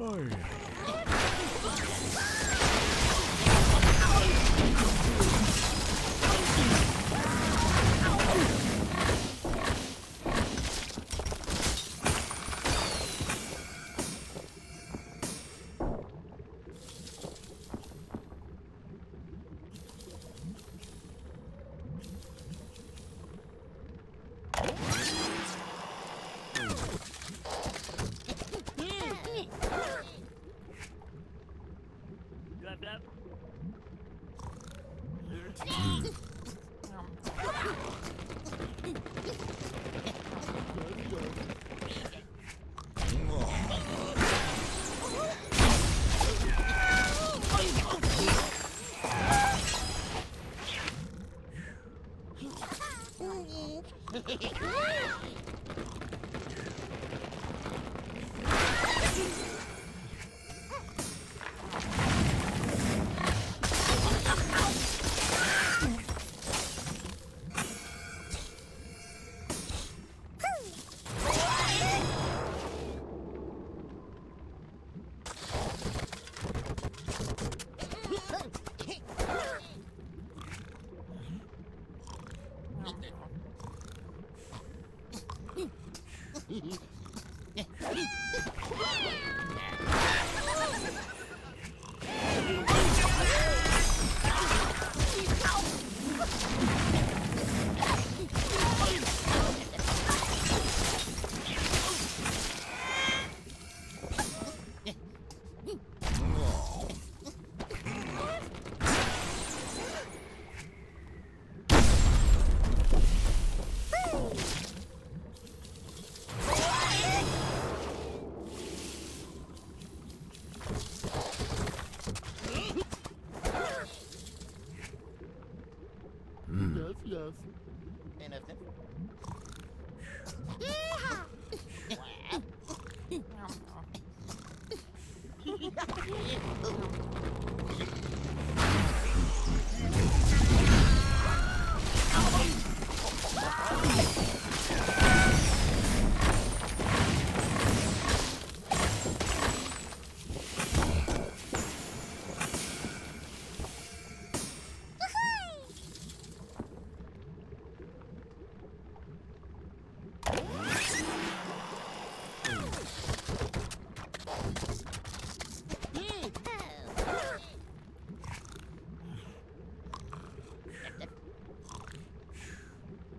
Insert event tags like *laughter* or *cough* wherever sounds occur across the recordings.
you yes. Anything? *laughs* *laughs*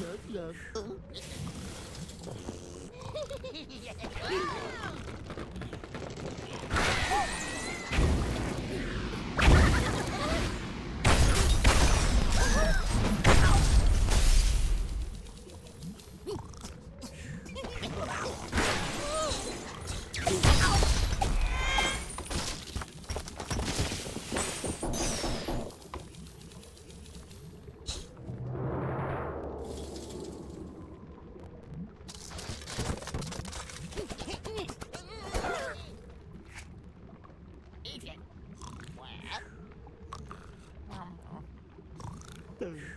Love, love. Dude.